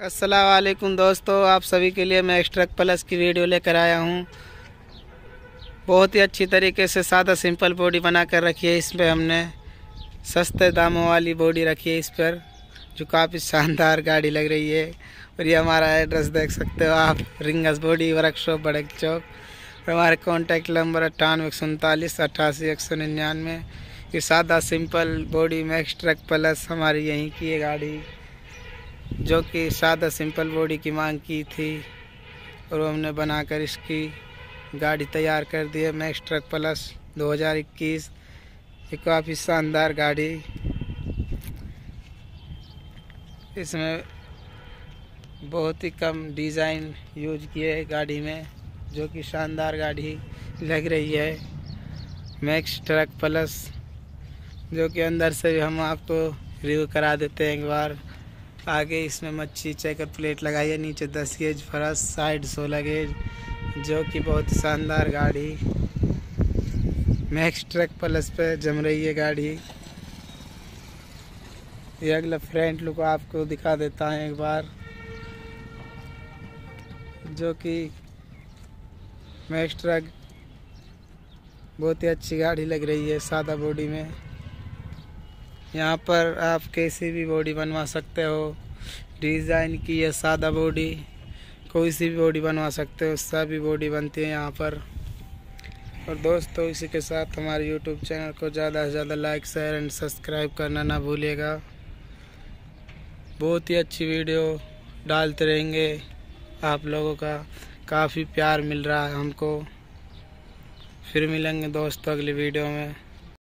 असलकुम दोस्तों, आप सभी के लिए मैं एक्स्ट्रक प्लस की वीडियो लेकर आया हूँ। बहुत ही अच्छी तरीके से सादा सिंपल बॉडी बना कर रखी है इस पर हमने। सस्ते दामों वाली बॉडी रखी है इस पर, जो काफ़ी शानदार गाड़ी लग रही है। और ये हमारा एड्रेस देख सकते हो आप रिंगस बॉडी वर्कशॉप बड़क चौक और हमारे कॉन्टैक्ट नंबर अट्ठानवे एक सौ अट्ठासी, एक सौ निन्यानवे। ये सादा सिंपल बॉडी में एक्स्ट्रक प्लस हमारी यहीं की है गाड़ी। जो कि सादा सिंपल बॉडी की मांग की थी और हमने बनाकर इसकी गाड़ी तैयार कर दी है मैक्स ट्रक प्लस 2021 ये काफ़ी शानदार गाड़ी। इसमें बहुत ही कम डिज़ाइन यूज़ किए है गाड़ी में, जो कि शानदार गाड़ी लग रही है। मैक्स ट्रक प्लस जो कि अंदर से हम आपको रिव्यू करा देते हैं एक बार। आगे इसमें मच्छी चेकर प्लेट लगाई है, नीचे दस गेज फरस, साइड सोलह गेज, जो कि बहुत शानदार गाड़ी। मैक्स ट्रक प्लस पे जम रही है गाड़ी। ये अगला फ्रंट लुक आपको दिखा देता है एक बार। जो कि मैक्स ट्रक बहुत ही अच्छी गाड़ी लग रही है सादा बॉडी में। यहाँ पर आप कैसी भी बॉडी बनवा सकते हो डिज़ाइन की या सादा बॉडी कोई सी भी बॉडी बनवा सकते हो, सभी बॉडी बनती है यहाँ पर। और दोस्तों, इसी के साथ हमारे यूट्यूब चैनल को ज़्यादा से ज़्यादा लाइक शेयर एंड सब्सक्राइब करना ना भूलिएगा। बहुत ही अच्छी वीडियो डालते रहेंगे आप लोगों का। काफ़ी प्यार मिल रहा है हमको। फिर मिलेंगे दोस्तों अगली वीडियो में।